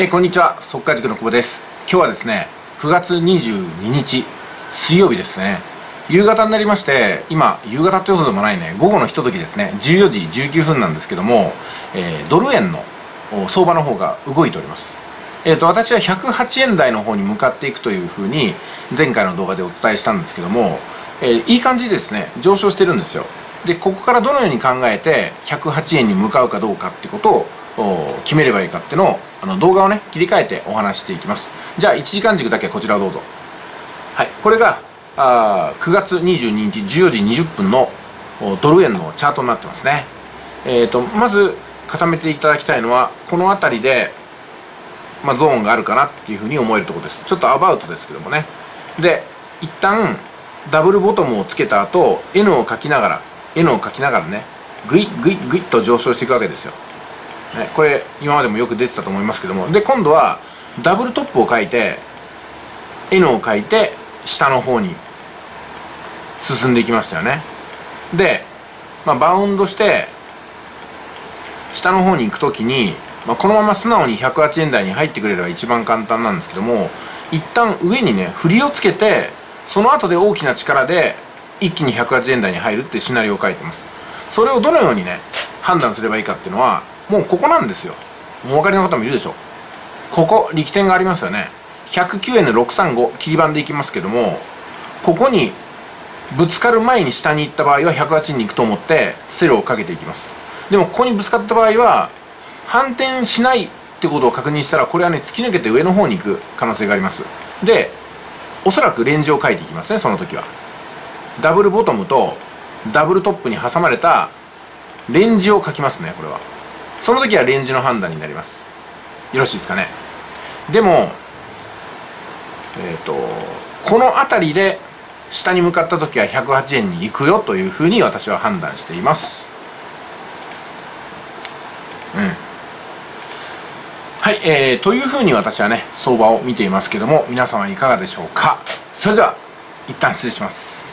えー、こんにちは。速稼塾の久保です。今日はですね9月22日水曜日ですね。夕方になりまして今夕方というほどでもないね午後のひとときですね。14時19分なんですけども、えー、ドル円の相場の方が動いております。えーと、私は108円台の方に向かっていくというふうに前回の動画でお伝えしたんですけども、えー、いい感じでですね上昇してるんですよ。でここからどのように考えて108円に向かうかどうかってことを決めればいいかっていうのをあの動画をね切り替えてお話していきます。じゃあ1時間軸だけこちらどうぞ。はい。これがあ9月22日14時20分のドル円のチャートになってますね。えーと、まず固めていただきたいのはこの辺りで、まあ、ゾーンがあるかなっていうふうに思えるところです。ちょっとアバウトですけどもね。で一旦ダブルボトムをつけた後 N を書きながら N を書きながらねグイグイグイと上昇していくわけですよ。ね、これ今までもよく出てたと思いますけども。で今度はダブルトップを書いて N を書いて下の方に進んでいきましたよね。で、まあ、バウンドして下の方に行く時に、まあ、このまま素直に108円台に入ってくれれば一番簡単なんですけども一旦上にね振りをつけてその後で大きな力で一気に108円台に入るってシナリオを書いてます。それをどのようにね判断すればいいかっていうのはもうここなんですよ。お分かりの方もいるでしょここ力点がありますよね。109円の635切り板でいきますけどもここにぶつかる前に下に行った場合は108に行くと思ってセルをかけていきます。でもここにぶつかった場合は反転しないってことを確認したらこれはね突き抜けて上の方に行く可能性があります。でおそらくレンジを書いていきますねその時は。ダブルボトムとダブルトップに挟まれたレンジを書きますねこれは。その時はレンジの判断になります。よろしいですかね。でもえっ、ー、とこの辺りで下に向かった時は108円に行くよというふうに私は判断しています。うん。はい、えー、というふうに私はね相場を見ていますけども皆様いかがでしょうか。それでは一旦失礼します。